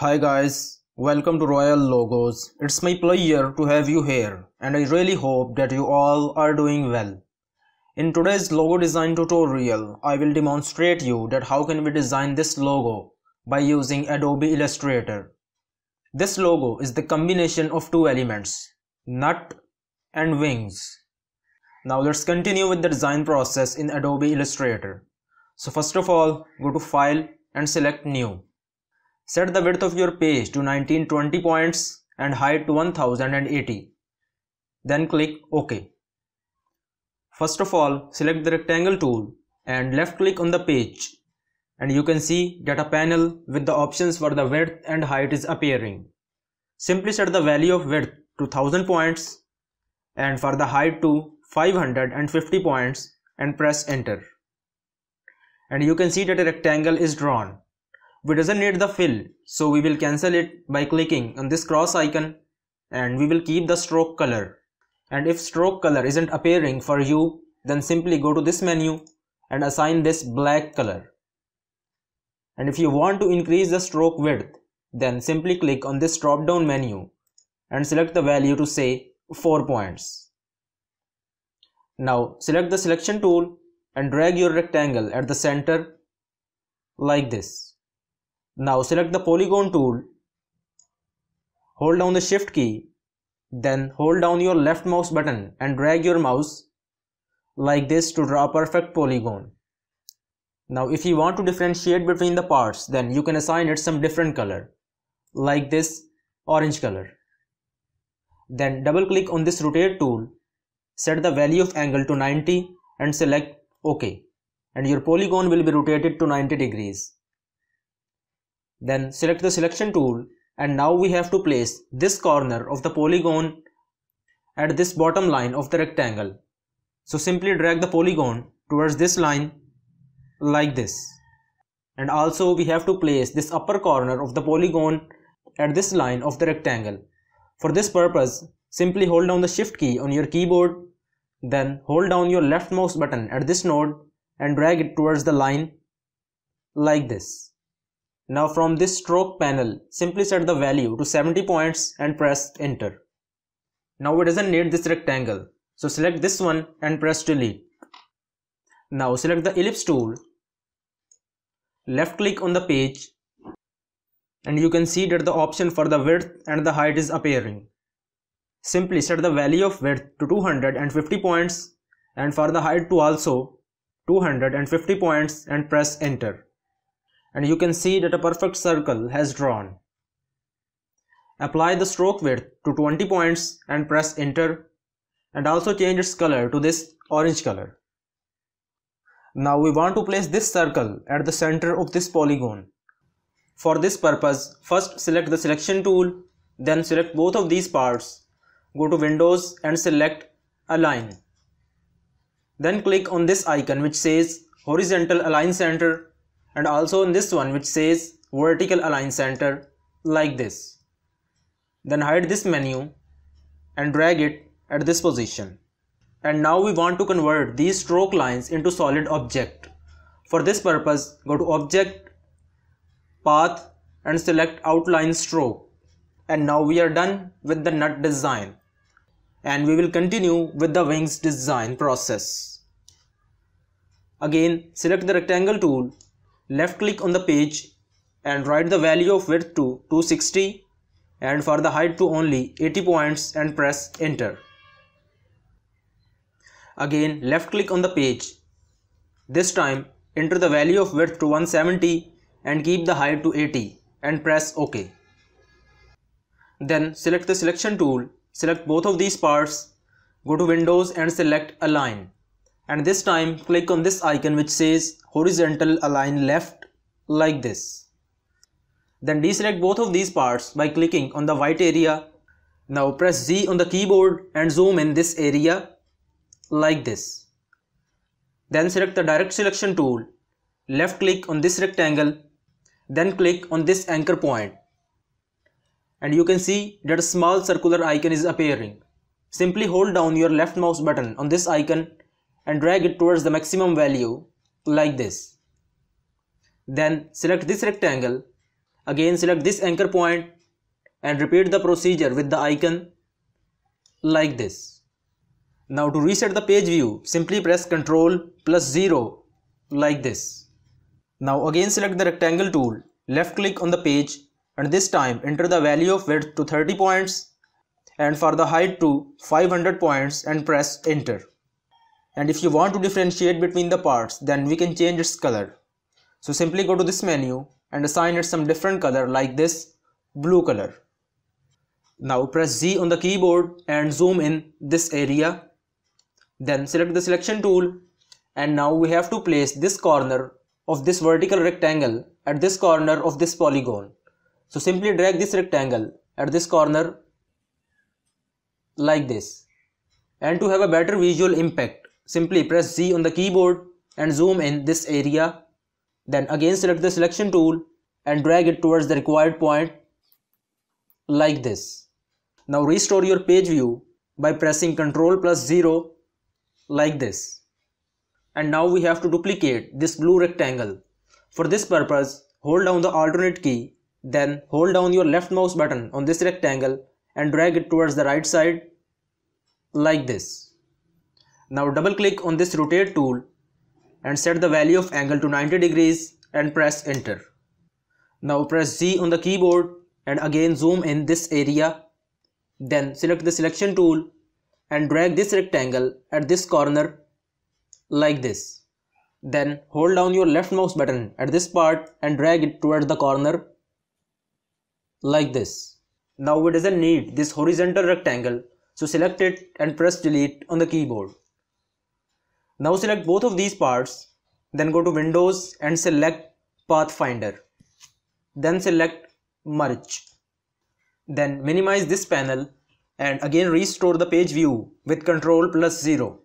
Hi guys, welcome to Royal Logos. It's my pleasure to have you here and I really hope that you all are doing well. In today's logo design tutorial, I will demonstrate you that how can we design this logo by using Adobe Illustrator. This logo is the combination of two elements, nut and wings. Now let's continue with the design process in Adobe Illustrator. So first of all, go to File and select New. Set the width of your page to 1920 points and height to 1080. Then click OK. First of all, select the rectangle tool and left click on the page and you can see that a panel with the options for the width and height is appearing. Simply set the value of width to 1000 points and for the height to 550 points and press enter. And you can see that a rectangle is drawn. We doesn't need the fill, so we will cancel it by clicking on this cross icon and we will keep the stroke color. And if stroke color isn't appearing for you, then simply go to this menu and assign this black color. And if you want to increase the stroke width, then simply click on this drop down menu and select the value to say 4 points. Now select the selection tool and drag your rectangle at the center like this. Now select the polygon tool, hold down the shift key, then hold down your left mouse button and drag your mouse like this to draw a perfect polygon. Now if you want to differentiate between the parts then you can assign it some different color like this orange color. Then double click on this rotate tool, set the value of angle to 90 and select OK and your polygon will be rotated to 90 degrees. Then select the selection tool and now we have to place this corner of the polygon at this bottom line of the rectangle. So simply drag the polygon towards this line like this. And also we have to place this upper corner of the polygon at this line of the rectangle. For this purpose, simply hold down the shift key on your keyboard, then hold down your left mouse button at this node and drag it towards the line like this. Now from this stroke panel, simply set the value to 70 points and press enter. Now it doesn't need this rectangle, so select this one and press delete. Now select the ellipse tool, left click on the page and you can see that the option for the width and the height is appearing. Simply set the value of width to 250 points and for the height to also 250 points and press enter and you can see that a perfect circle has drawn. Apply the stroke width to 20 points and press enter and also change its color to this orange color. Now we want to place this circle at the center of this polygon. For this purpose, first select the selection tool, then select both of these parts, go to Windows and select Align. Then click on this icon which says Horizontal Align Center and also in this one which says vertical align center like this. Then hide this menu and drag it at this position. And now we want to convert these stroke lines into solid object. For this purpose, go to Object, Path and select Outline Stroke. And now we are done with the nut design. And we will continue with the wings design process. Again, select the rectangle tool left click on the page and write the value of width to 260 and for the height to only 80 points and press enter. Again left click on the page. This time enter the value of width to 170 and keep the height to 80 and press OK. Then select the selection tool, select both of these parts, go to Windows and select Align and this time click on this icon which says horizontal align left like this. Then deselect both of these parts by clicking on the white area. Now press Z on the keyboard and zoom in this area like this. Then select the direct selection tool, left click on this rectangle, then click on this anchor point. And you can see that a small circular icon is appearing. Simply hold down your left mouse button on this icon and drag it towards the maximum value like this. Then select this rectangle Again select this anchor point and repeat the procedure with the icon like this. Now to reset the page view, simply press Ctrl plus 0 like this. Now again select the rectangle tool, left click on the page and this time enter the value of width to 30 points and for the height to 500 points and press enter. And if you want to differentiate between the parts then we can change its color. So simply go to this menu and assign it some different color like this blue color. Now press Z on the keyboard and zoom in this area. Then select the selection tool and now we have to place this corner of this vertical rectangle at this corner of this polygon. So simply drag this rectangle at this corner like this. And to have a better visual impact, simply press Z on the keyboard and zoom in this area. Then again select the selection tool and drag it towards the required point like this. Now restore your page view by pressing Ctrl plus 0 like this. And now we have to duplicate this blue rectangle. For this purpose, hold down the alternate key, then hold down your left mouse button on this rectangle and drag it towards the right side like this. Now double click on this rotate tool and set the value of angle to 90 degrees and press enter. Now press Z on the keyboard and again zoom in this area. Then select the selection tool and drag this rectangle at this corner like this. Then hold down your left mouse button at this part and drag it towards the corner like this. Now we doesn't need this horizontal rectangle so select it and press delete on the keyboard. Now select both of these parts then go to windows and select pathfinder. Then select merge. Then minimize this panel and again restore the page view with Ctrl plus 0.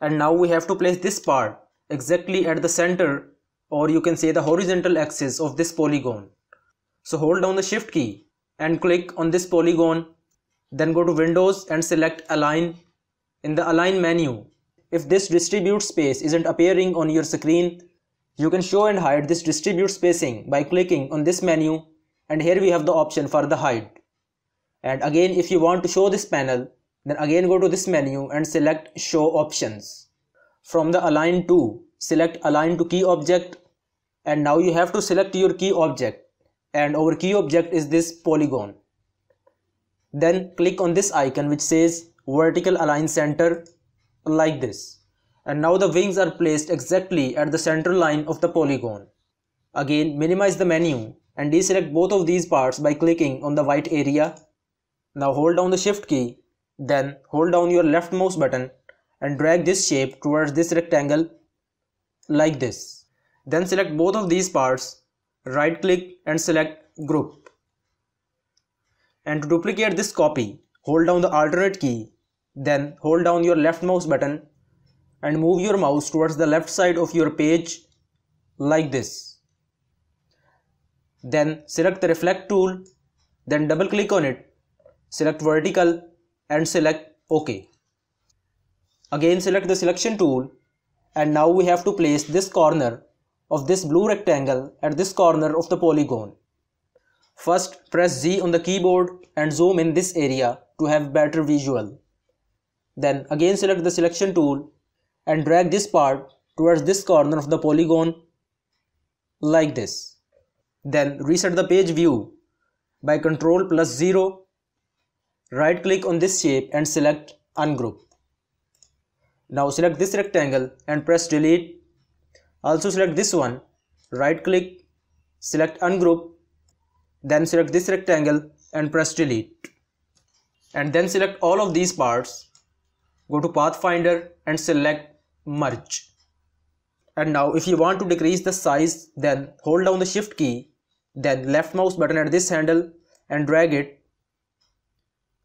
And now we have to place this part exactly at the center or you can say the horizontal axis of this polygon. So hold down the shift key and click on this polygon then go to windows and select align in the align menu. If this distribute space isn't appearing on your screen you can show and hide this distribute spacing by clicking on this menu and here we have the option for the hide. And again if you want to show this panel then again go to this menu and select show options. From the align to select align to key object and now you have to select your key object and our key object is this polygon. Then click on this icon which says vertical align center like this and now the wings are placed exactly at the center line of the polygon. Again minimize the menu and deselect both of these parts by clicking on the white area. Now hold down the shift key then hold down your left mouse button and drag this shape towards this rectangle like this. Then select both of these parts, right click and select group. And to duplicate this copy, hold down the alternate key, then hold down your left mouse button and move your mouse towards the left side of your page like this. Then select the reflect tool, then double click on it, select vertical and select OK. Again select the selection tool and now we have to place this corner of this blue rectangle at this corner of the polygon. First press Z on the keyboard and zoom in this area to have better visual. Then again select the selection tool and drag this part towards this corner of the polygon like this. Then reset the page view by Ctrl plus 0. Right click on this shape and select ungroup. Now select this rectangle and press delete. Also select this one. Right click, select ungroup. Then select this rectangle and press delete. And then select all of these parts. Go to Pathfinder and select merge. And now if you want to decrease the size then hold down the shift key then left mouse button at this handle and drag it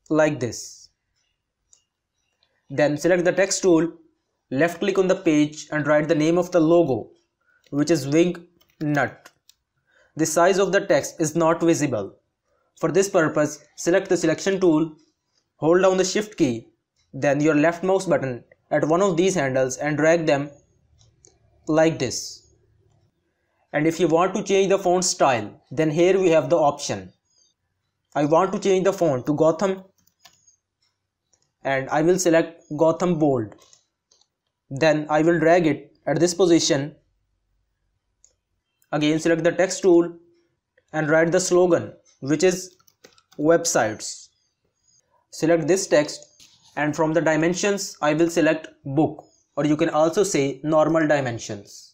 like this. Then select the text tool left click on the page and write the name of the logo which is wing nut. The size of the text is not visible. For this purpose select the selection tool hold down the shift key then your left mouse button at one of these handles and drag them like this. And if you want to change the font style then here we have the option. I want to change the font to Gotham and I will select Gotham bold. Then I will drag it at this position. Again select the text tool and write the slogan which is websites. Select this text and from the dimensions I will select book. Or you can also say normal dimensions.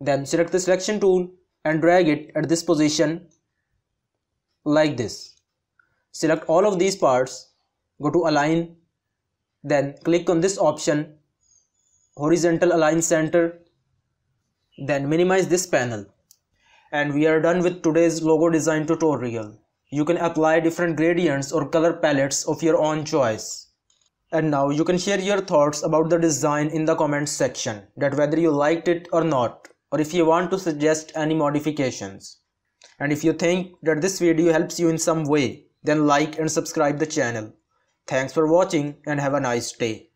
Then select the selection tool and drag it at this position like this. Select all of these parts go to align then click on this option horizontal align center then minimize this panel. And we are done with today's logo design tutorial. You can apply different gradients or color palettes of your own choice and now you can share your thoughts about the design in the comments section that whether you liked it or not or if you want to suggest any modifications. And if you think that this video helps you in some way then like and subscribe the channel. Thanks for watching and have a nice day